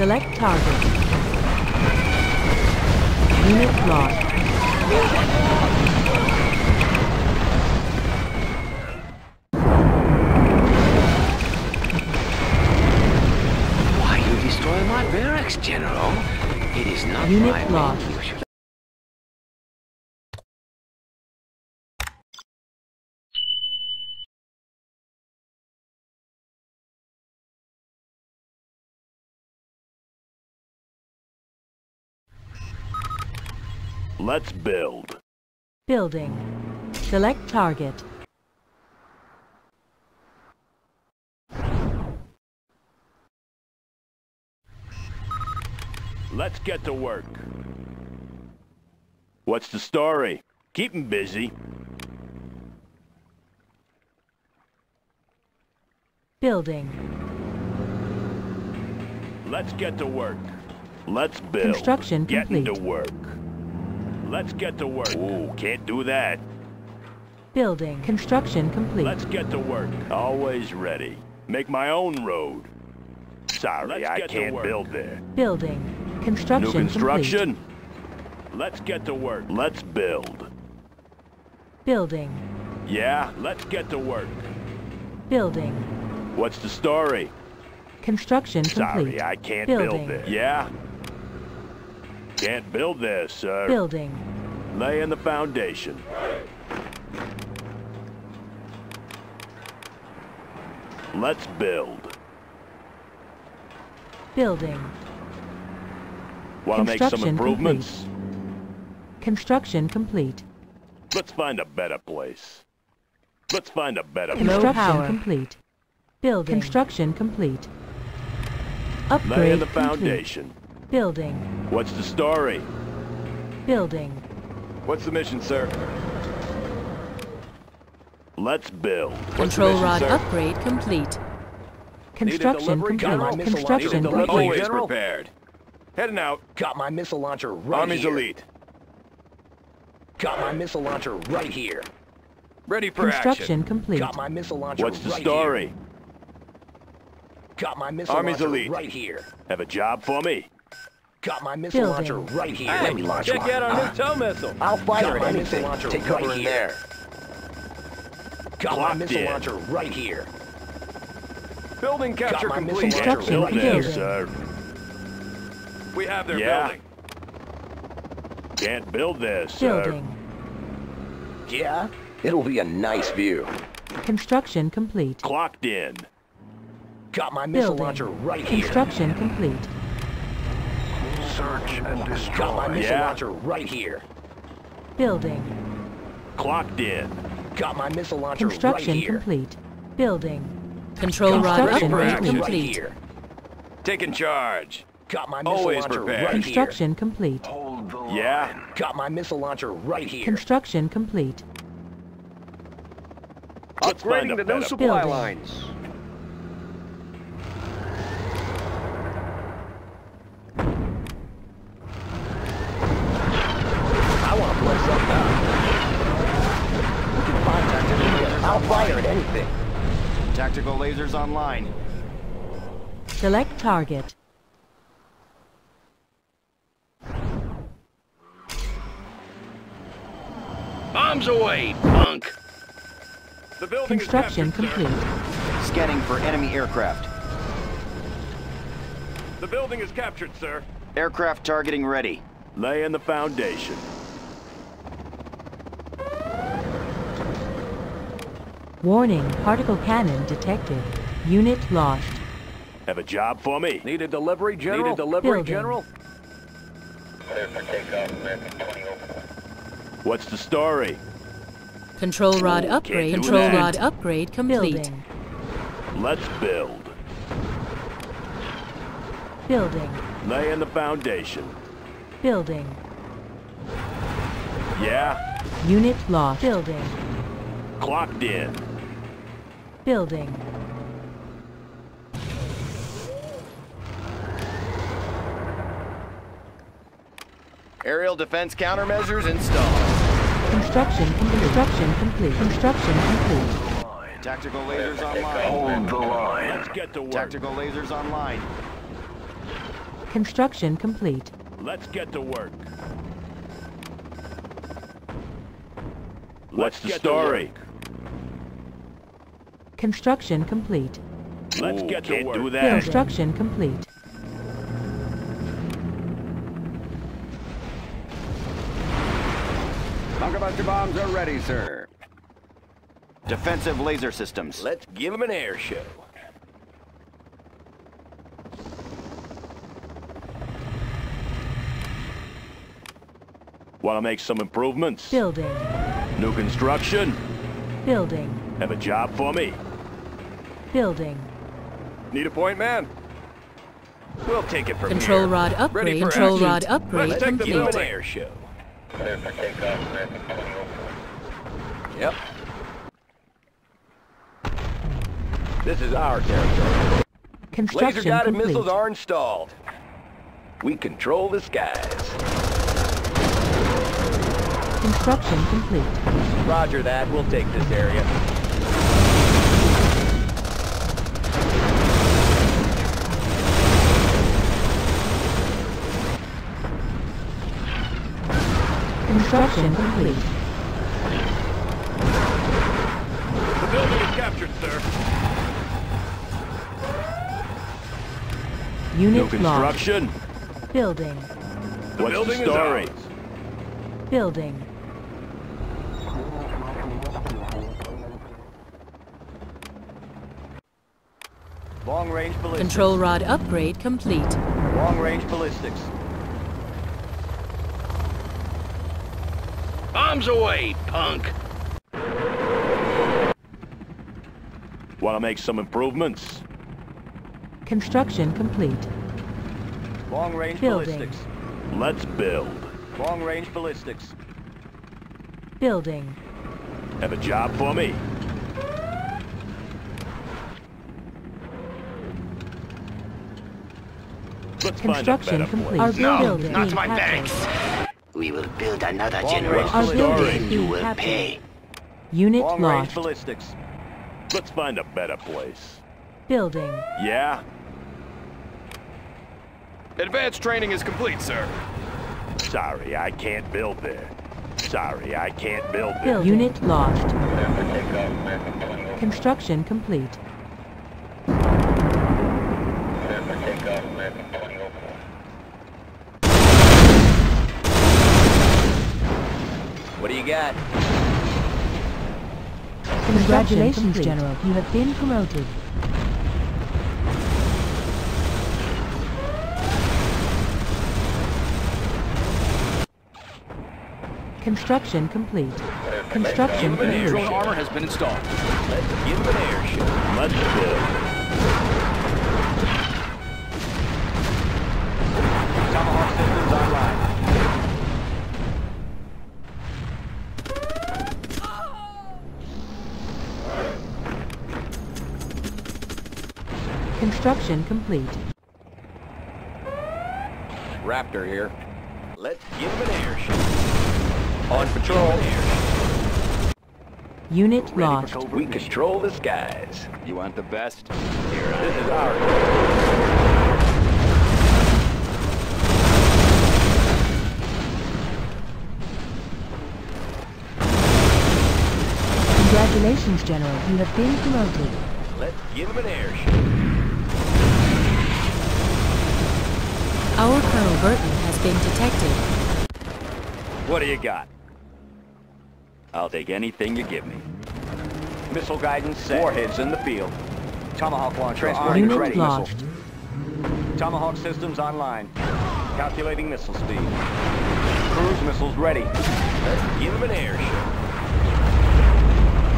Select target. Unit lost. Why you destroy my barracks, General? It is not Unit my lost. Let's build. Building. Select target. Let's get to work. What's the story? Keep 'em busy. Building. Let's get to work. Let's build. Construction Getting complete. to work. Let's get to work. Ooh, can't do that. Building. Construction complete. Let's get to work. Always ready. Make my own road. Sorry, I can't build there. Building. Construction New Construction construction? Let's get to work. Let's build. Building. Yeah, let's get to work. Building. What's the story? Construction complete. Sorry, I can't Building. build there. Yeah? Can't build this, sir. Building. Laying the foundation. Let's build. Building. Want to make some Construction improvements? Construction complete. Let's find a better place. Let's find a better place. Construction power. complete. Building. Construction complete. Upgrade Laying Upgrade the complete. Foundation. Building. What's the story? Building. What's the mission, sir? Let's build. Control mission, rod sir? upgrade complete. Construction complete. Got my missile launcher Construction complete. Always General? prepared. Heading out. Got my missile launcher right Army's here. elite. Got my missile launcher right here. Ready for Construction action. complete. Got my missile launcher What's the right story? here. Got my missile Army's launcher elite. right here. Have a job for me? Got my missile Building. launcher right here. Let me launch check one. out our new ah. tow missile. I'll fire Got at anything. missile launcher Take right cover in here. there. Got my missile in. launcher right here. Building capture my missile complete. launcher Construction right Build here. sir. We have their Yeah. building. Can't build there, sir. Building. Yeah? It'll be a nice view. Construction complete. Clocked in. Got my missile Building. launcher right here. Construction complete. Search and destroy. Got my missile Yeah. launcher right here. Building. Clocked in. Got my missile launcher right Construction here. complete. Building. Control rod Construction upgrade complete. Right Taking charge. Got my missile Always launcher prepared. right here. Construction complete. Yeah? Got my missile launcher right here. Construction complete. Let's find a better Building. lines. I want to blow something up. We can find that. I'll fire at anything. Tactical lasers online. Select target. Bombs away, punk! The building Construction is complete. sir. Scanning for enemy aircraft. The building is captured, sir. Aircraft targeting ready. Laying the foundation. Warning, particle cannon detected. Unit lost. Have a job for me? Need a delivery, General? Need a delivery, Building. General? What's the story? Control rod Ooh, upgrade. Control that. rod upgrade complete. Building. Let's build. Building. Laying the foundation. Building. Yeah? Unit lost. Building. Clocked in. Building. Aerial defense countermeasures installed. Construction construction complete. Construction complete. Tactical lasers online. Hold the line. Let's get to work. Tactical lasers online. Construction complete. Let's get to work. Let's What's the get to story? Construction complete. Let's Ooh, get to work. do that. Construction complete. Bunker buster bombs are ready, sir. Defensive laser systems. Let's give him an air show. Want to make some improvements? Building. New construction? Building. Have a job for me? Building. Need a point man? We'll take it from Control here. rod upgrade. for Control action. rod upgrade Let's take the complete. building air show. Yep. This is our territory. Construction Laser-guided missiles are installed. We control the skies. Construction complete. Roger that. We'll take this area. Construction complete. The building is captured, sir. New Unit lost. construction? Building. What's building the is story? ours. Building. Long range ballistics. Control rod upgrade complete. Long range ballistics. Bombs away, punk! Want to make some improvements? Construction complete. Long range ballistics. Let's build. Long range ballistics. Building. Have a job for me? Let's find a Construction better complete. place. Our No, building is not being my captured. Barracks. We will build another Long general. Our building You will captured. pay. Unit Long range lost. ballistics. Let's find a better place. Building. Yeah? Advanced training is complete, sir. Sorry, I can't build there. Sorry, I can't build there. Building. Unit lost. Construction complete. What do you got? Congratulations, General. You have been promoted. Construction complete. Construction Give him complete. show. armor has been installed. Let's give him an Construction complete. Raptor here. Let's give him an air show. On patrol. Unit lost. We control the skies. You want the best? Here. This is our Congratulations, General. You have been promoted. Let's give him an air show. Our Colonel Burton has been detected. What do you got? I'll take anything you give me. Missile guidance set. Warheads in the field. Tomahawk launcher transporting Unit ready lost. missile. Tomahawk systems online. Calculating missile speed. Cruise missiles ready. Let's give him an air show.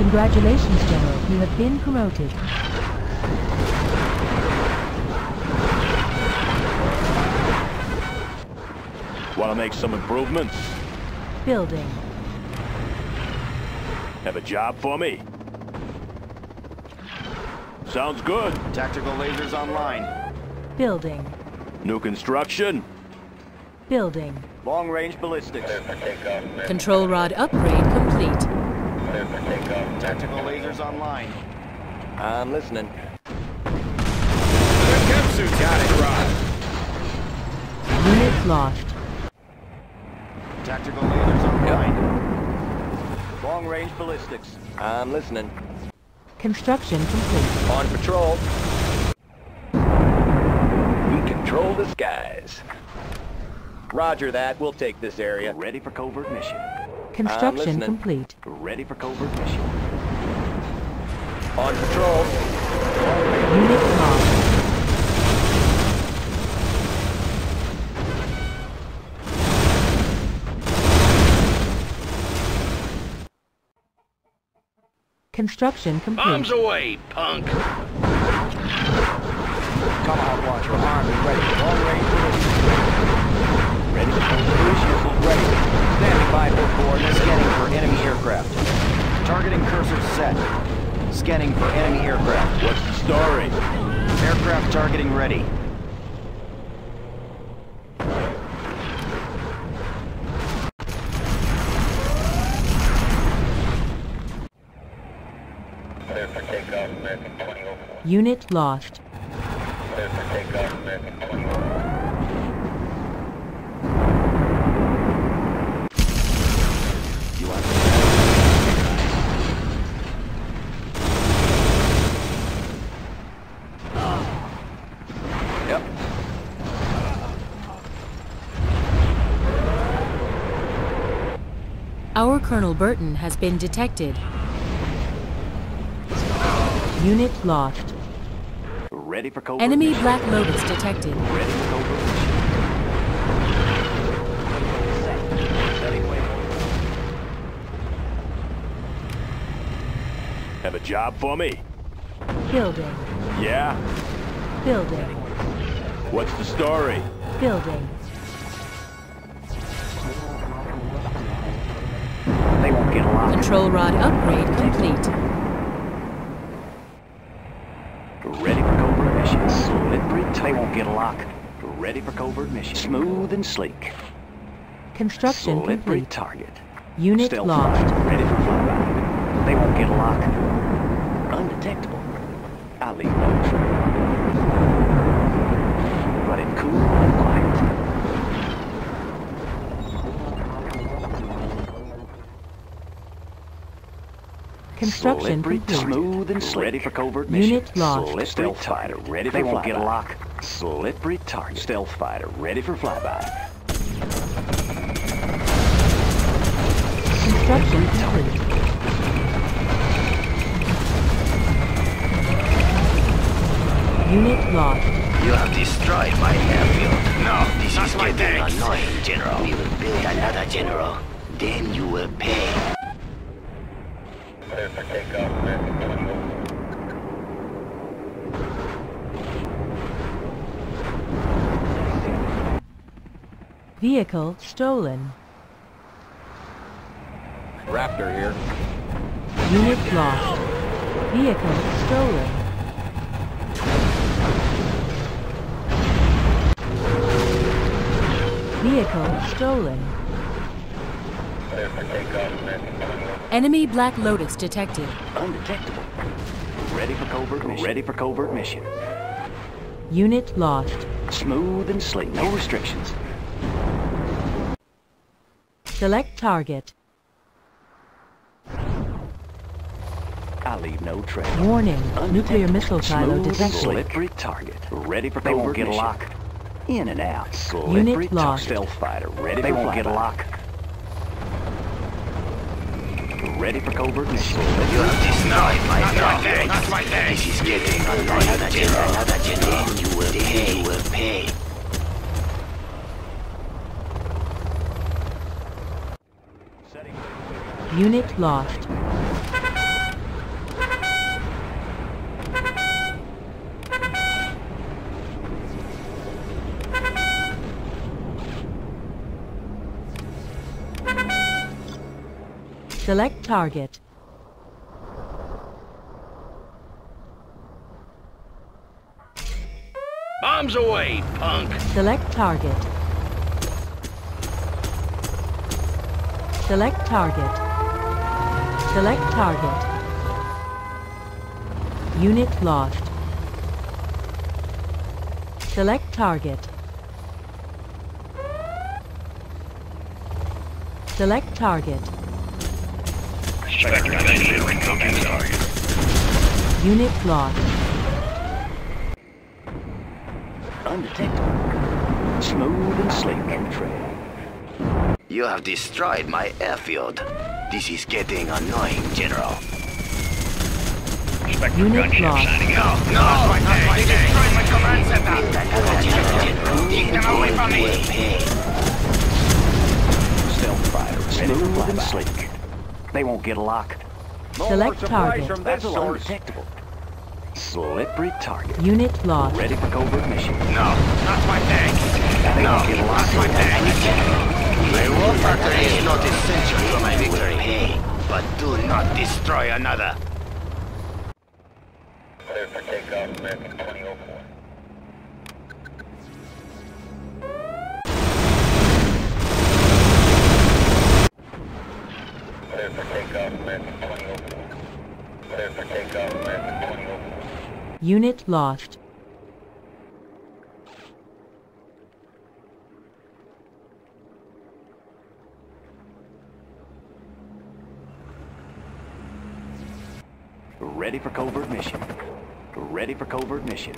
Congratulations, General. You have been promoted. Want to make some improvements? Building. Have a job for me? Sounds good. Tactical lasers online. Building. New construction? Building. Long range ballistics. Control rod upgrade complete. Tactical lasers online. I'm listening. Got it. Unit lost. Tactical lasers online. Long-range ballistics. I'm listening. Construction complete. On patrol. We control the skies. Roger that. We'll take this area. Ready for covert mission. Construction listening. complete. Ready for covert mission. On patrol. Unit lost. Construction complete. away, punk! Tomahawk launcher armed and ready. Long-range ballistics. Ready for covert missiles ready. Standing by for coordinates. Scanning for enemy aircraft. Targeting cursor set. Scanning for enemy aircraft. What's the story? Aircraft targeting ready. Unit lost. Our Colonel Burton has been detected. Unit lost. Ready for covert Enemy. Black Lotus detected. Ready for mission. Have a job for me? Building. Yeah? Building. What's the story? Building. They won't get a lock. Control rod upgrade complete. Ready for covert mission. Slippery tight. They won't get a lock. Ready for covert mission. Smooth and sleek. Construction Slippery complete. target. Unit Stealth lost. flight. Ready for flyby. They won't get a lock. Undetectable. I'll leave no trail. Running cool and quiet. Construction Slippery, complete. smooth and slick. Ready for covert mission. Unit lost. Slippery Stealth fighter, ready for They won't get a lock. Slippery target. Stealth fighter, ready for flyby. Construction complete. Unit lost. You have destroyed my airfield. No, this is my getting annoying, General. We will build another general. Then you will pay. Vehicle stolen. Raptor here. Unit lost. Vehicle stolen. Vehicle stolen. Enemy Black Lotus detected. Undetectable. Ready for covert mission. Ready for covert mission. Unit lost. Smooth and sleek. No restrictions. Select target. I leave no trail. Warning. Nuclear missile silo Smooth and detected. Slippery target. Ready for They won't get a lock. In and out. Unit Slippery target. lost. Stealth fighter. Ready They for won't get a lock. Ready for covert mission. You have destroyed my airfield. This is getting annoying, General. Another general. You will pay. You will pay. Unit lost. Select target. Bombs away, punk. Select target. Select target. Select target. Unit lost. Select target. Select target. Sector target. Unit lost. Undetected. Smooth and sleek, trail. You have destroyed my airfield. This is getting annoying, General. Spectre Unit gunship lost. signing out. No, no, no, they destroyed my command center. Take them away from me. Stealth fighter. Smooth and slick. They won't get a lock. Select target. from That's this source. undetectable. Slippery target. Unit lost. Ready for covert mission. No, not my tank. They No, won't get a lock. not my tank. My war factory is not essential to my victory. But do not destroy another. Clear for takeoff, American 2004. Clear for takeoff, American 2004. Clear for takeoff, American 2004. Unit lost. Ready for covert mission. Ready for covert mission.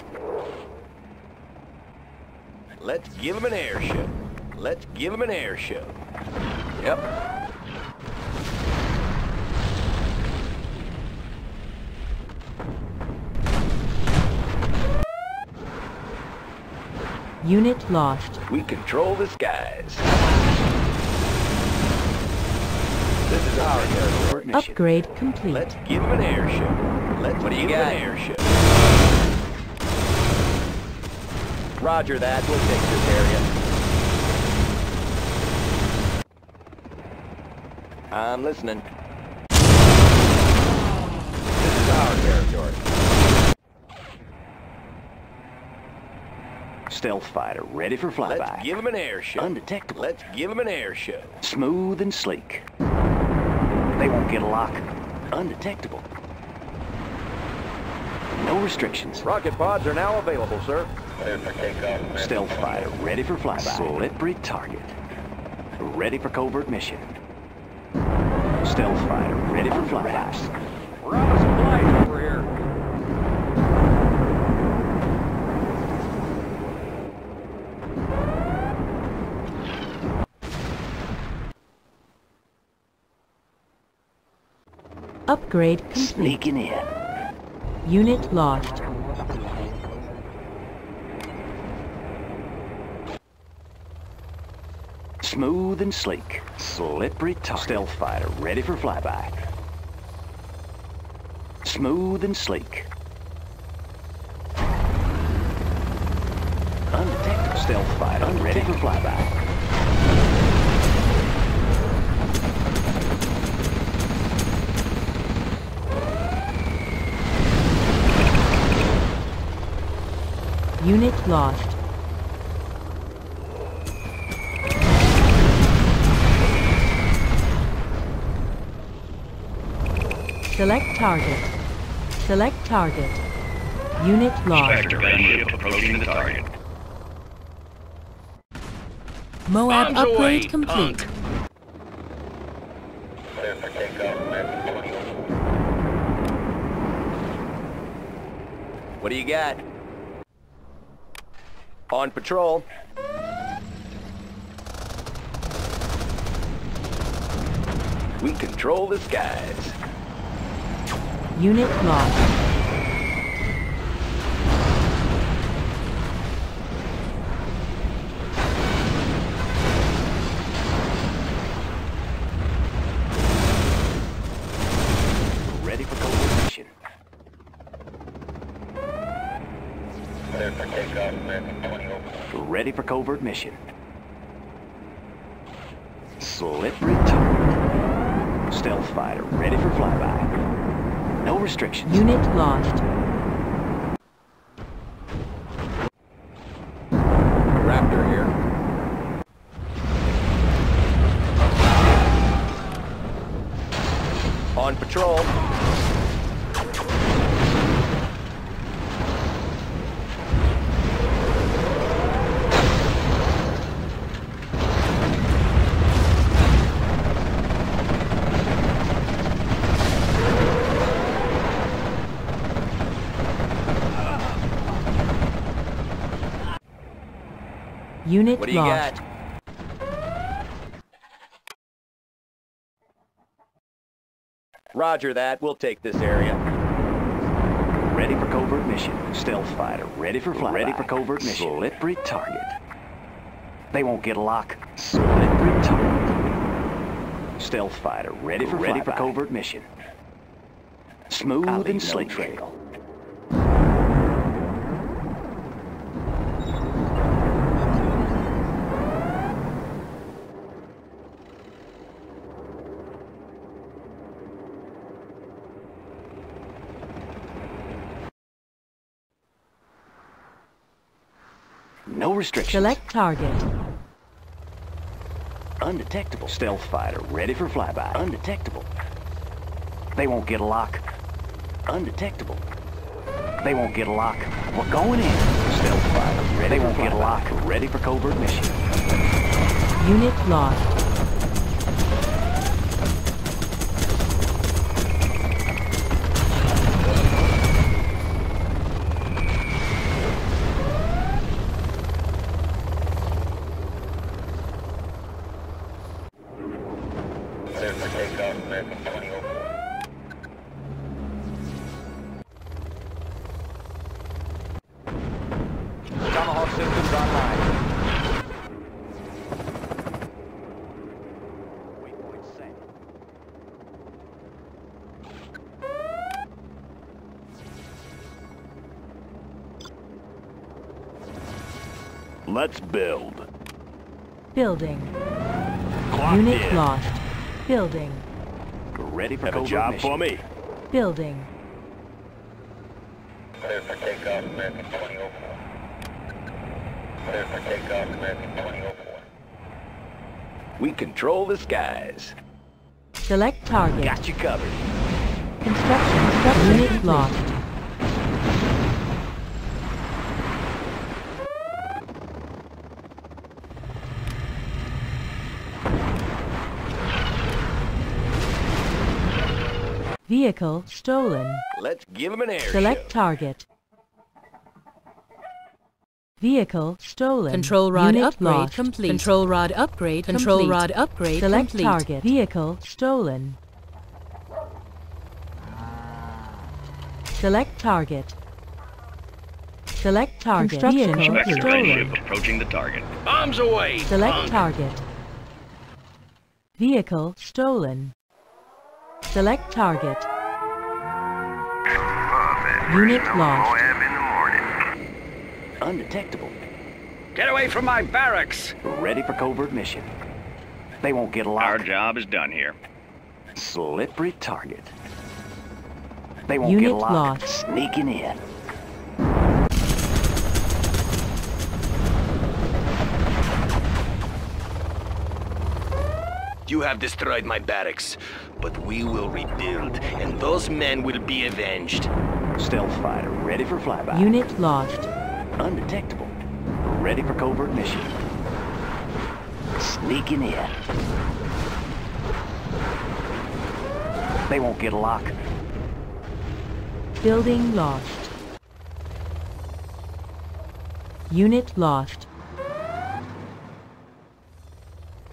Let's give him an air show. Let's give him an air show. Yep. Unit lost. We control the skies. This is our territory. Mission. Upgrade complete. Let's give him an air show. Let's What do you got? him an air show. Roger that. We'll take this area. I'm listening. This is our territory. Stealth fighter. Ready for Let's flyby. give him an air show. Undetectable. Let's give him an air show. Smooth and sleek. They won't get a lock. Undetectable. No restrictions. Rocket pods are now available, sir. Clear for takeoff, American Stealth fighter ready for flyby. Slippery target. Ready for covert mission. Stealth fighter ready for flyby. We're out of supplies over here. Upgrade complete. Sneaking in. Unit lost. Smooth and sleek. Slippery target. Stealth fighter ready for flyby. Smooth and sleek. Undetectable. Stealth fighter ready for flyby. Unit lost. Select target. Select target. Unit lost. Spectre gunship approaching the target. Moab Bombs away, upgrade complete. punk. Clear for takeoff, American 2004. What do you got? On patrol. We control the skies. Unit lost. Ready for covert mission. Slippery target. Stealth fighter ready for flyby. No restrictions. Unit lost. Unit What do you lost. got? Roger that. We'll take this area. Ready for covert mission. Stealth fighter, ready for flyby. Ready for covert mission. Slippery target. They won't get a lock. Slippery target. Stealth fighter, ready for ready for covert mission. Smooth and slick trail. Restrictions. Select target. Undetectable. Stealth fighter, ready for flyby. Undetectable. They won't get a lock. Undetectable. They won't get a lock. We're going in. Stealth fighter, ready they won't get a lock. Ready for covert mission. Unit lost. Systems online. Let's build. Building. Clocked Unit in. lost. Building. Ready for Have a job mission. for me. Building. Clear for takeoff, American 2004. Clear for takeoff, American 2004. We control the skies. Select target. Got you covered. Construction. Construction. Unit lost. Vehicle stolen. Let's give him an air Select show. target. Vehicle stolen. Control rod Unit upgrade lost. complete. Control rod upgrade Control complete. rod upgrade Select complete. target. Vehicle stolen. Select target. Select target. Construction Vehicle stolen. approaching the target. Bombs away! Select target. Vehicle stolen. Select target. Unit lost. Undetectable. Get away from my barracks! Ready for covert mission. They won't get a lock. Our job is done here. Slippery target. They won't Unit get a lock. lost. Sneaking in. You have destroyed my barracks, but we will rebuild, and those men will be avenged. Stealth fighter, ready for flyby. Unit lost. Undetectable. Ready for covert mission. Sneaking in. They won't get a lock. Building lost. Unit lost.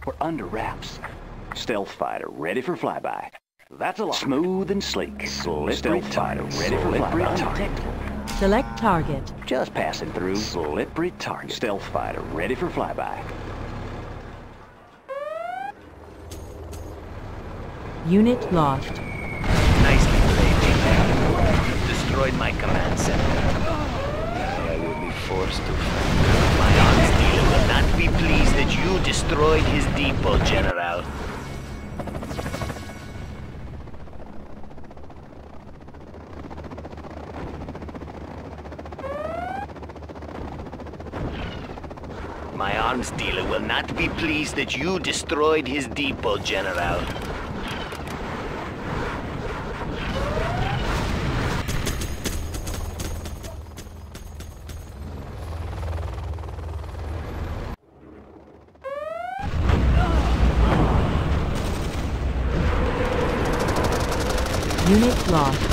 We're under wraps. Stealth fighter, ready for flyby. That's a lock. Smooth and sleek. Slippery Stealth fighter, ready for flyby. Undetectable. Select target. Just passing through. Slippery target. Stealth fighter, ready for flyby. Unit lost. Nicely played, Japan. You've destroyed my command center. I will be forced to fight. My arms dealer will not be pleased that you destroyed his depot, General. My arms dealer will not be pleased that you destroyed his depot, General. Unit lost.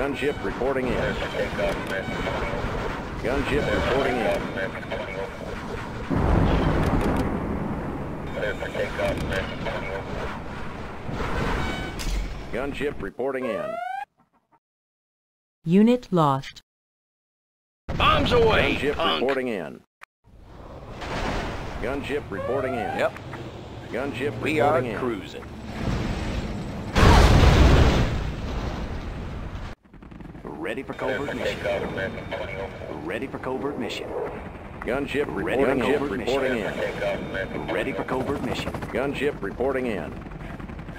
Gunship reporting in. Clear for takeoff, men. Gunship reporting in. Clear for takeoff, men. Gunship reporting in. Unit lost. Bombs away, Gunship punk! reporting in. Gunship reporting in. Yep, Gunship we are reporting in. cruising. Ready for covert mission. Ready for covert mission. Gunship Ready reporting for in. covert reporting Clear in. for takeoff, men. Ready for covert mission. Gunship reporting in.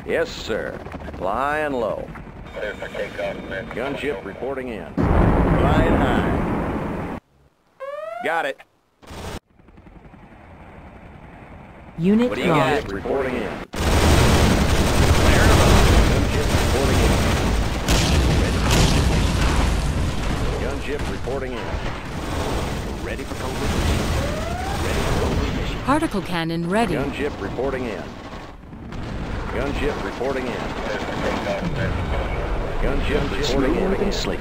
Yes, sir. Flying low. Clear for takeoff, men. Gunship reporting in. Flying high. Got it. Unit What do you got? reporting in. Gunship reporting in. Ready for covert. Ready for covert. Particle cannon ready. Gunship reporting in. Gunship reporting in. Clear for takeoff. Gunship reporting Smooth in. and sleek.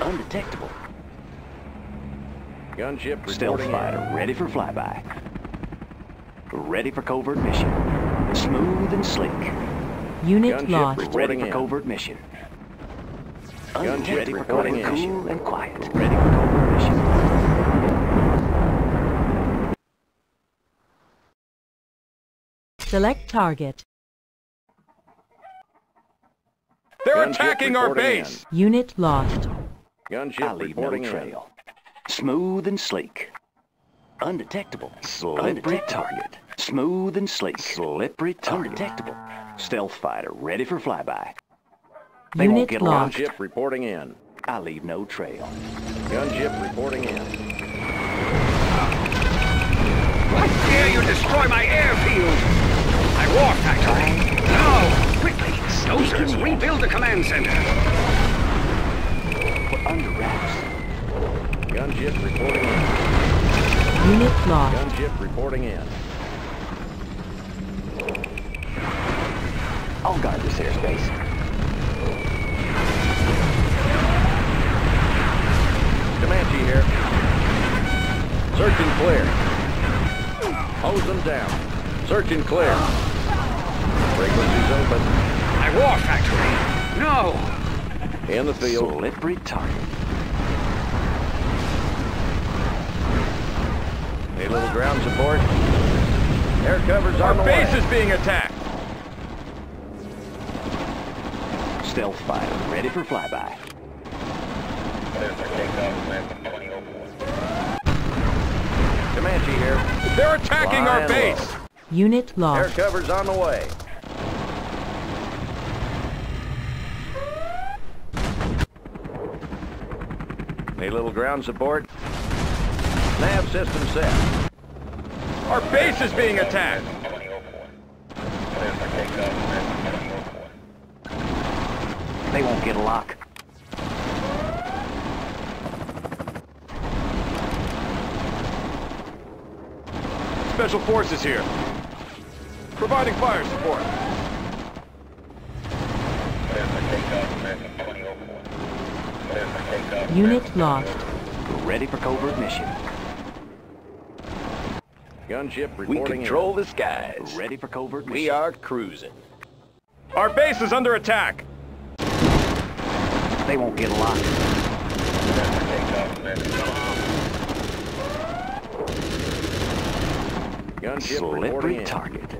Undetectable. Gunship Stealth fighter in. ready for flyby. Ready for covert mission. Smooth and sleek. Unit Gunship lost. Ready for in. covert mission. Gunship Ready for reporting covert in. cool and quiet. Ready for covert mission. Select target. They're Gunship attacking our reporting base! Unit lost. Gunship I leave no reporting in. trail. Smooth and sleek. Undetectable. Slippery target. Smooth and sleek. Slippery target. Undetectable. Stealth fighter ready for flyby. They won't Unit get lost. lost. Gunship reporting in. I leave no trail. Gunship reporting in. How dare you destroy my airfield! My war factory! No! Quickly! Dozers, rebuild the command center! We're under wraps. Gunship reporting in. Unit lost. Gunship reporting in. I'll guard this airspace. Here. Search and clear. Hose them down. Search and clear. Frequencies open. My war factory! No! In the field. Slippery target. Need a little ground support. Air cover's Our on the base way. is being attacked! Stealth fighter ready for flyby. Clear for takeoff, men. Comanche here. They're attacking our Flying low. base! Unit Air lost. cover's on the way. Need a little ground support. Nav system set. Our base is being attacked! Clear for takeoff, men. They won't get a lock. Special Forces here. Providing fire support. Clear for takeoff, men. Clear for takeoff, men. Unit lost. Ready for covert mission. Gunship reporting. We reporting control the skies. Ready for covert mission. We are cruising. Our base is under attack! They won't get a lock. Clear for takeoff, men. in. Gunship Slippery in. target. Clear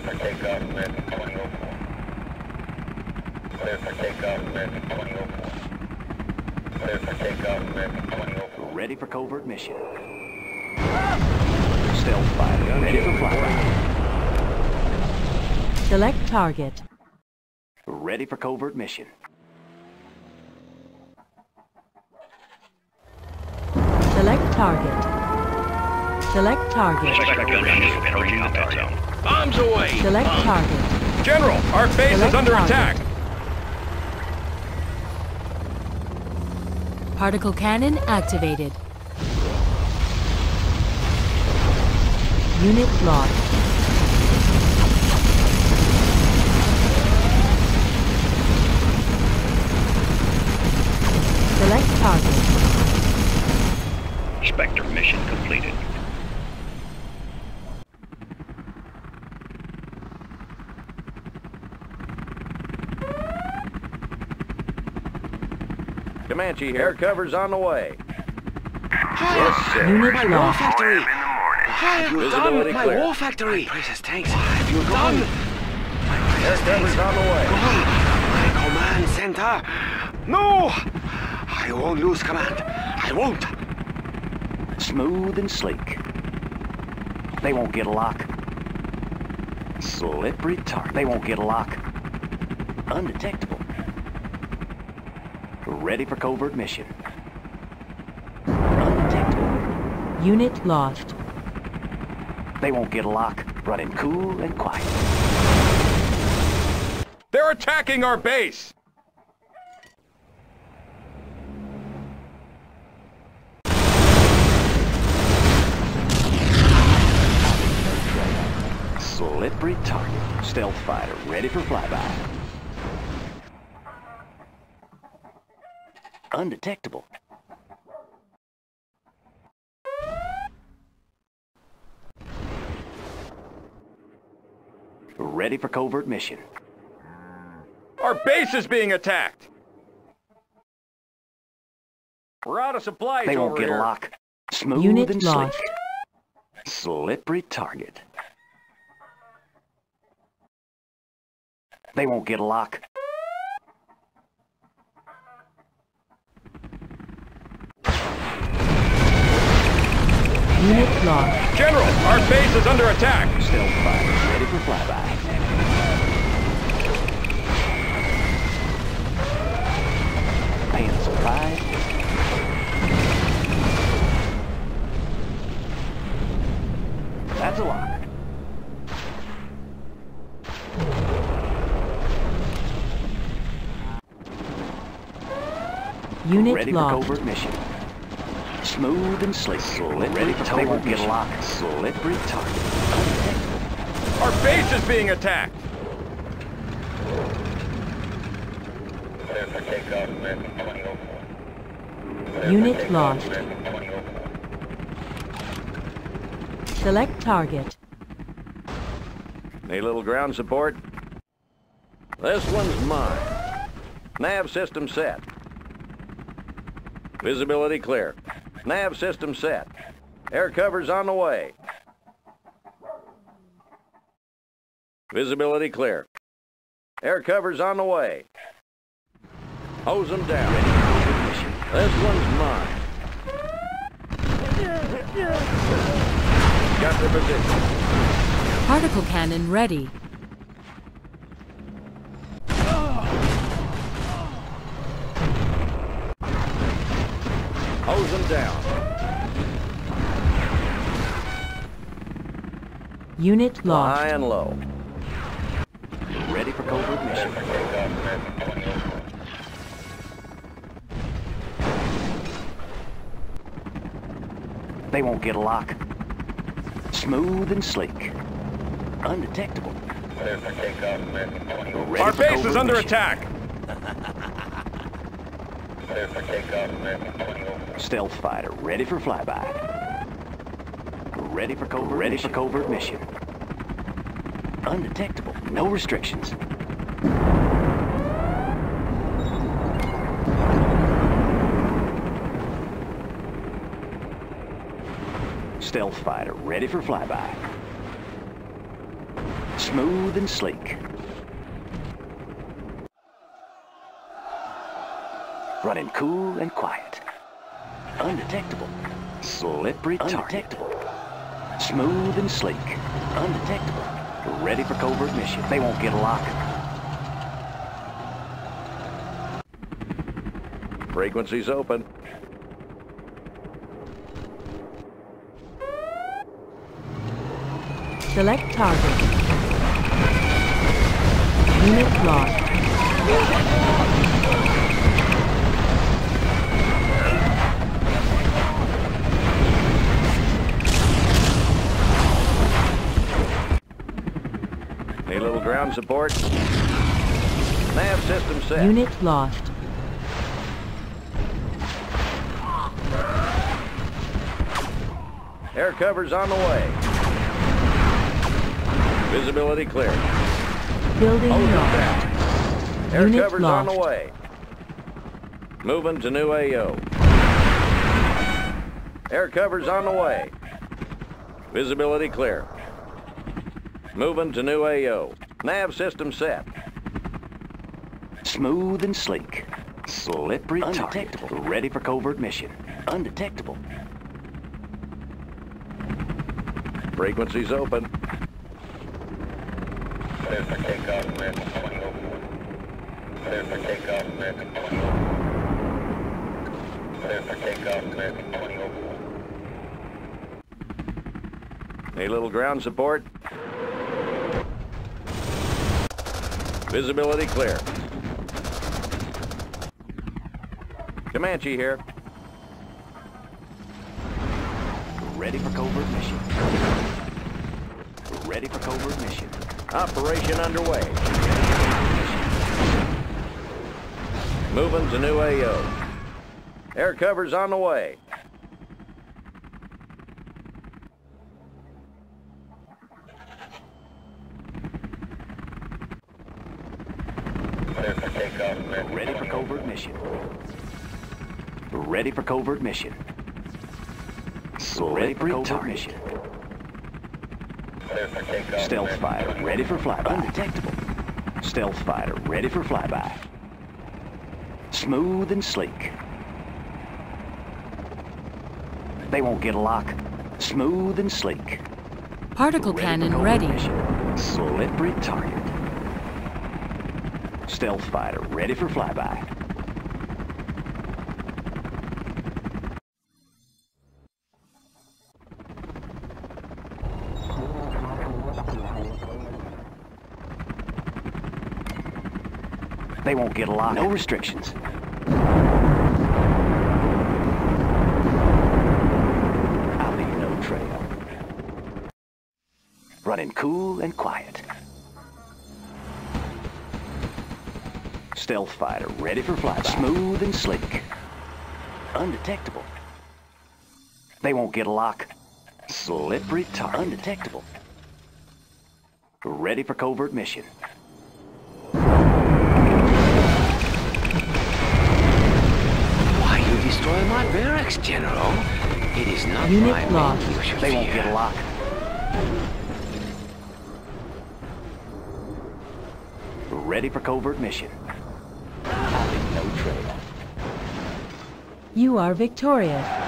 for takeoff, men. Clear for takeoff, men. Clear for takeoff, men. Ready for covert mission. Stealth fighter ready for flyby. Select target. Ready for covert mission. Select target. Select target. Bombs away! Select target. General, our base Select is under target. attack! Particle cannon activated. Unit lost. Select target. Spectre mission completed. Comanche here. Cover's on the way. Yes, sir. Unit My war factory. in the morning. Have Visibility done? My war factory. Precious tanks. Have you done? Air cover's on the way. My command center. No! I won't lose command. I won't. Smooth and sleek. They won't get a lock. Slippery target. They won't get a lock. Undetectable. Ready for covert mission. Undetectable. Unit lost. They won't get a lock. Running cool and quiet. They're attacking our base! Slippery target. Stealth fighter ready for flyby. Undetectable. Ready for covert mission. Our base is being attacked! We're out of supplies They won't over get here. a lock. Smooth Unit and lost. sleek. Slippery target. They won't get a lock. Unit lost. General, our base is under attack! Stealth fighter ready for flyby. Paying surprise. That's a lock. Unit ready lost. for covert mission. Smooth and sleek. ready for They won't get a lock. Slippery target. Our base is being attacked! Clear for takeoff, American 2004. Clear for Unit takeoff, lost. Select target. Need a little ground support? This one's mine. Nav system set. Visibility clear. Nav system set. Air cover's on the way. Visibility clear. Air cover's on the way. Hose them down. This one's mine. Got the position. Particle cannon ready. Hose them down. Unit High lost. and low. Ready for covert mission. They won't get a lock. Smooth and sleek. Undetectable. Clear for takeoff, American 2004. Ready Our for base covert is under mission. attack! Clear for takeoff, American 2004. Stealth fighter ready for flyby. Ready for covert ready for covert mission. Undetectable. No restrictions. Stealth fighter ready for flyby. Smooth and sleek. Running cool and quiet. Undetectable. Slippery target. Undetectable. Smooth and sleek. Undetectable. Ready for covert mission. They won't get a lock. Frequency's open. Select target. Unit lost. Need a little ground support? Nav system set. Unit lost. Air cover's on the way. Visibility clear. Building lost. Air Unit cover's lost. on the way. Moving to new AO. Air cover's on the way. Visibility clear. Moving to new AO. Nav system set. Smooth and sleek. Slippery Undetectable. target. Ready for covert mission. Undetectable. Frequencies open. Clear for takeoff, American 20 over. Clear for takeoff, American 20 over. Clear for takeoff, American 20 over. Need a little ground support. Visibility clear. Comanche here. Ready for covert mission. Ready for covert mission. Operation underway. Moving to new AO. Air cover's on the way. Clear for takeoff, American Ready for 20 over. covert mission. Ready for covert mission. Ready for covert mission. Clear for takeoff, Stealth American fighter ready for flyby. Undetectable. Stealth fighter ready for flyby. Smooth and sleek. They won't get a lock. Smooth and sleek. Particle Ready cannon ready. mission. Slippery target. Stealth fighter ready for flyby. They won't get a lock. No restrictions. I'll leave no trail. Running cool and quiet. Stealth fighter ready for flight. Smooth and sleek. Undetectable. They won't get a lock. Slippery target. Undetectable. Ready for covert mission. My General? It is not Unit my men lost. you should They won't get a lock. Ready for covert mission. I'll no trail. You are victorious.